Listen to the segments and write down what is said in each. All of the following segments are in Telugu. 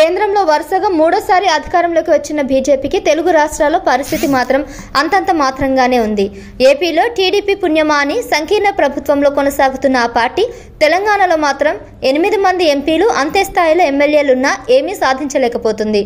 కేంద్రంలో వరుసగా మూడోసారి అధికారంలోకి వచ్చిన బీజేపీకి తెలుగు రాష్ట్రాల్లో పరిస్థితి మాత్రం అంతంత మాత్రంగానే ఉంది. ఏపీలో టీడీపీ పుణ్యమా అని సంకీర్ణ ప్రభుత్వంలో కొనసాగుతున్న ఆ పార్టీ తెలంగాణలో మాత్రం ఎనిమిది మంది ఎంపీలు అంతే స్థాయిలో ఎమ్మెల్యేలున్నా ఏమీ సాధించలేకపోతుంది.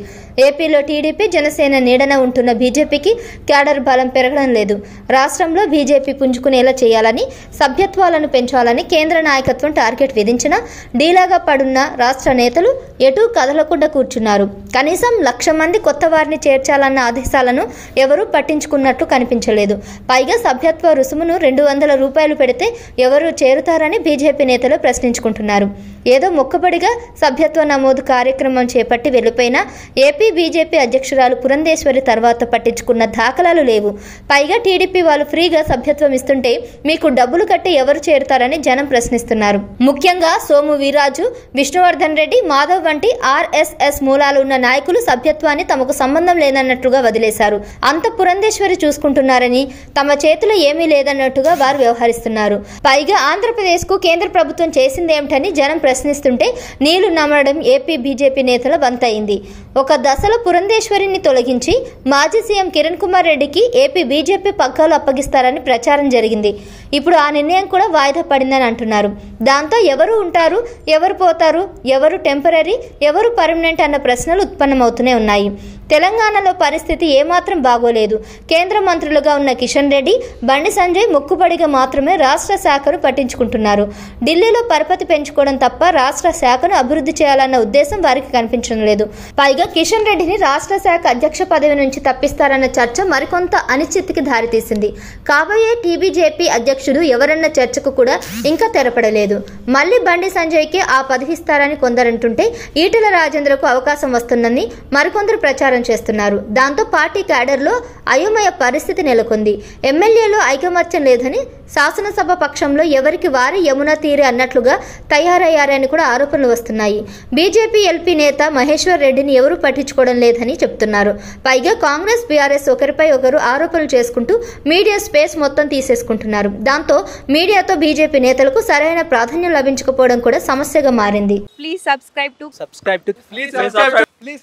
ఏపీలో టీడీపీ జనసేన నీడన ఉంటున్న బీజేపీకి క్యాడర్ బలం పెరగడం లేదు. రాష్ట్రంలో బీజేపీ పుంజుకునేలా చేయాలని సభ్యత్వాలను పెంచాలని కేంద్ర నాయకత్వం టార్గెట్ విధించిన డీలాగా పడున్న రాష్ట్ర నేతలు ఎటూ కదలకుండా కూర్చున్నారు. కనీసం లక్ష మంది కొత్త వారిని చేర్చాలన్న ఆదేశాలను ఎవరూ పట్టించుకున్నట్లు కనిపించలేదు. పైగా సభ్యత్వ రుసుమును రెండు వందల రూపాయలు పెడితే ఎవరు చేరుతారని బీజేపీ నేతలు ప్రశ్నించుకుంటున్నారు. ఏదో మొక్కబడిగా సభ్యత్వ నమోదు కార్యక్రమం చేపట్టి వెళ్ళిపోయిన ఏపీ బీజేపీ అధ్యక్షురాలు పురంధేశ్వరి తర్వాత పట్టించుకున్న దాఖలాలు లేవు. పైగా టీడీపీ వాళ్ళు ఫ్రీగా సభ్యత్వం ఇస్తుంటే మీకు డబ్బులు కట్టి ఎవరు చేరుతారని జనం ప్రశ్నిస్తున్నారు. ముఖ్యంగా సోము వీరాజు విష్ణువర్ధన్ రెడ్డి మాధవ్ వంటి ఆర్ఎస్ఎస్ మూలాలు ఉన్న నాయకులు సభ్యత్వాన్ని తమకు సంబంధం లేదన్నట్టుగా వదిలేశారు. అంత పురంధేశ్వరి చూసుకుంటున్నారని తమ చేతిలో ఏమీ లేదన్నట్టుగా వారు వ్యవహరిస్తున్నారు. పైగా ఆంధ్రప్రదేశ్కు కేంద్ర ప్రభుత్వం చేసిందేమిటని జనం ప్రశ్నిస్తుంటే నీళ్ళు నమ్మడం ఏపీ బీజేపీ నేతల వంతైంది ఒక దశలో పురంధేశ్వరిని తొలగించి మాజీ సీఎం కిరణ్ కుమార్ రెడ్డికి ఏపీ బీజేపీ పగ్గాలు అప్పగిస్తారని ప్రచారం జరిగింది. ఇప్పుడు ఆ నిర్ణయం కూడా వాయిదా పడిందని అంటున్నారు. దాంతో ఎవరు ఉంటారు ఎవరు పోతారు ఎవరు టెంపరీ ఎవరు పర్మనెంట్ అన్న ప్రశ్నలు ఉత్పన్నమవుతూనే ఉన్నాయి. తెలంగాణలో పరిస్థితి ఏమాత్రం బాగోలేదు. కేంద్ర మంత్రులుగా ఉన్న కిషన్ రెడ్డి బండి సంజయ్ మొక్కుబడిగా మాత్రమే రాష్ట్ర శాఖను పట్టించుకుంటున్నారు. ఢిల్లీలో పరపతి పెంచుకోవడం తప్ప రాష్ట్ర శాఖను అభివృద్ధి చేయాలన్న ఉద్దేశం వారికి కనిపించడం లేదు. పైగా కిషన్ రెడ్డిని రాష్ట్ర శాఖ అధ్యక్ష పదవి నుంచి తప్పిస్తారన్న చర్చ మరికొంత అనిశ్చితికి దారితీసింది. కాబోయే టీబీజేపీ అధ్యక్షుడు ఎవరన్న చర్చకు కూడా ఇంకా తెరపడలేదు. మళ్ళీ బండి సంజయ్కి ఆ పదవిస్తారని కొందరంటుంటే ఈటల రాజేంద్రకు అవకాశం వస్తుందని మరికొందరు ప్రచారం చేస్తున్నారు. దాంతో పార్టీ క్యాడర్లో అయోమయ పరిస్థితి నెలకొంది. ఎమ్మెల్యేలో ఐకమత్యం లేదని శాసనసభ పక్షంలో ఎవరికి వారి యమున తీరే అన్నట్లుగా తయారయ్యారని కూడా ఆరోపణలు వస్తున్నాయి. బీజేపీ ఎల్పీ నేత మహేశ్వర్ రెడ్డిని ఎవరు ఎవరూ పట్టించుకోవడం లేదని చెబుతున్నారు పైగా కాంగ్రెస్ బీఆర్ఎస్ ఒకరిపై ఒకరు ఆరోపణలు చేసుకుంటూ మీడియా స్పేస్ మొత్తం తీసేసుకుంటున్నారు. దాంతో మీడియాతో బీజేపీ నేతలకు సరైన ప్రాధాన్యం లభించకపోవడం కూడా సమస్యగా మారింది. Please subscribe to subscribe to please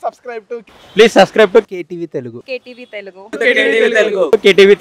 subscribe to please subscribe to KTV Telugu KTV Telugu KTV